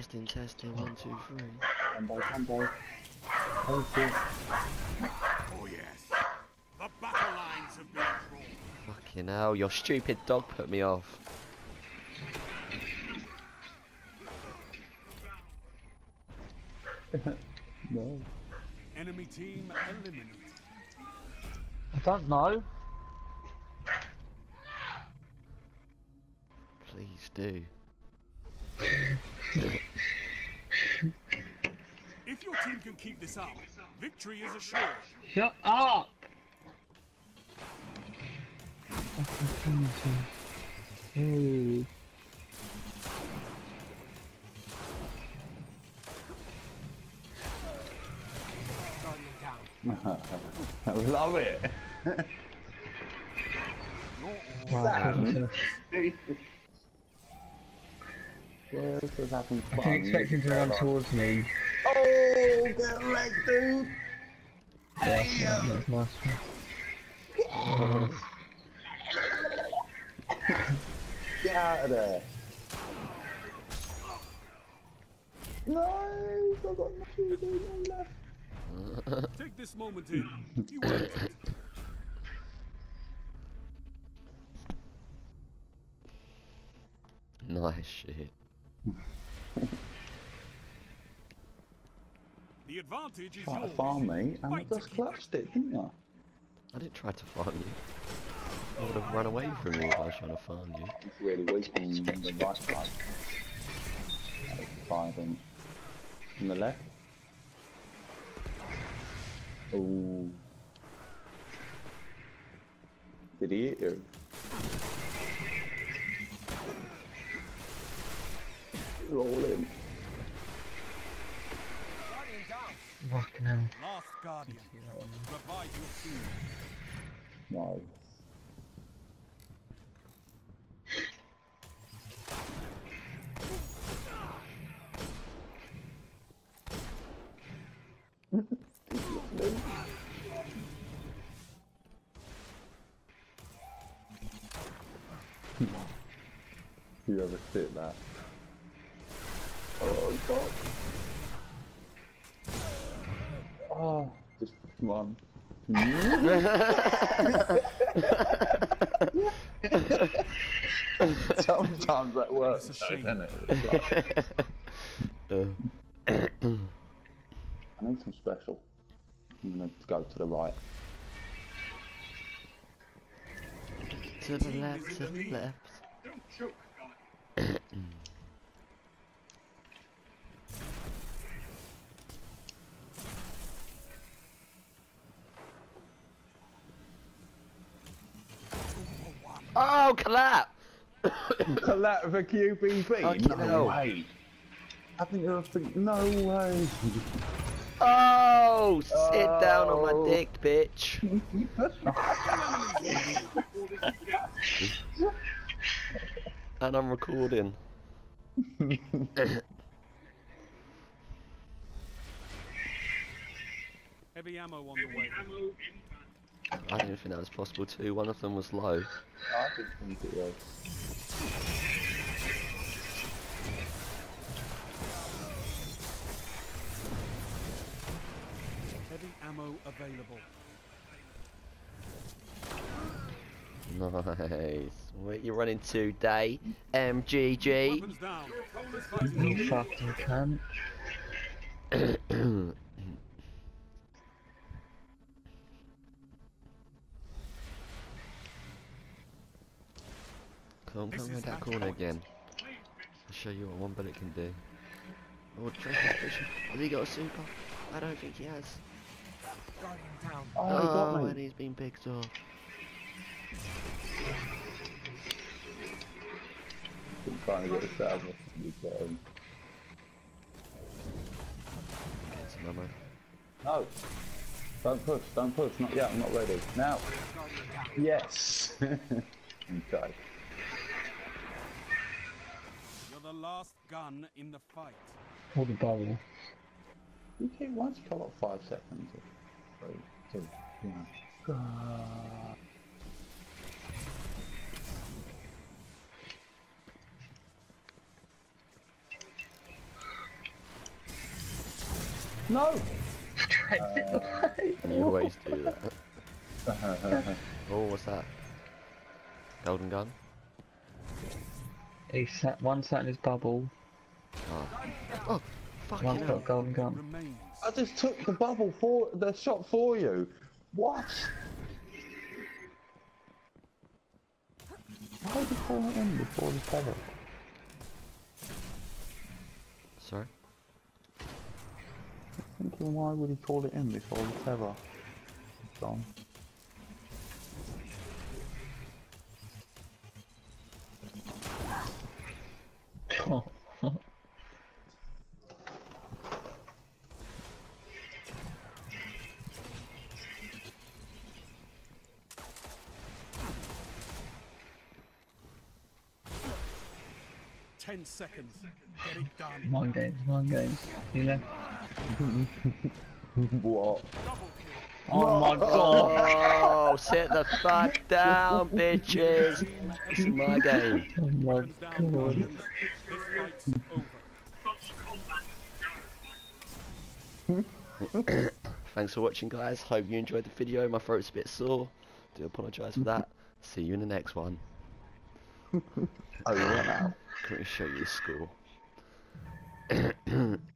Testing, testing, one, two, three. Combo, combo. Oh, shit. Oh yes. The battle lines have been drawn. Fucking hell, your stupid dog put me off. No. Enemy team eliminated. I don't know. Please do. If your team can keep this up, victory is assured. Shut up! Hey. I love it. Right, Yeah, this is having I fun. didn't expect him to run towards me. Oh, get leg, dude. Yeah, that's nice. Get out of there. No, I've got nothing left. Take this moment in. You earned it. Nice shit. The advantage is Try to farm me, and I just keep clutched it, didn't I? I didn't try to farm you. I would have run away from you if I was trying to farm you. It's really weak the right side. Five on on the left. Oh. Did he hit you? Roll in. Fucking hell. Last guardian. Revive your team. Nice. Whoever sit that. Oh. Oh, just one. Sometimes that works, though, doesn't it? Like, Uh, I need some special. I'm gonna go to the right. to the left, to the left. Oh, clap! Collect for QBB? Fucking oh, no hell. way. I think you're think no way. Oh, sit down on Oh. my dick, bitch. and I'm recording. Heavy ammo on the way. I didn't think that was possible too. One of them was low. I didn't think it was. Heavy ammo available. Nice. What you running to, Day? MGG. Weapons down. This fight is You fucking cunt. Come on, This come around that corner point. again. I'll show you what one bullet can do. Oh, Drake's. Has he got a super? I don't think he has. Guardian down. Oh, he Oh, got and me. he's been picked off. Been trying to get us out of this. You got him. It's an ammo. No. Don't push, don't push, not yet, I'm not ready. Now. Guardian down. Yes. okay. You're the last gun in the fight. Or the bubble. You keep once you got like five seconds. Three, two, one. Ah. No! You always do that. Oh, what's that? Golden gun? He sat, one sat in his bubble, Oh, oh fucking one's got a golden gun. I just took the bubble for the shot for you. What? Why did you call it in before the tether? Sorry? Thinking why would he call it in before the tether? Gone. Oh. Ten seconds. Get it done. Mind games, mind games. You know? what? Double kill. Oh my god! Oh, sit the fuck down, bitches! This is my game. Oh my god. Ryan. This fight's over. Thanks for watching, guys. Hope you enjoyed the video. My throat's a bit sore. Do apologise for that. See you in the next one. Oh, yeah. Let me show you school.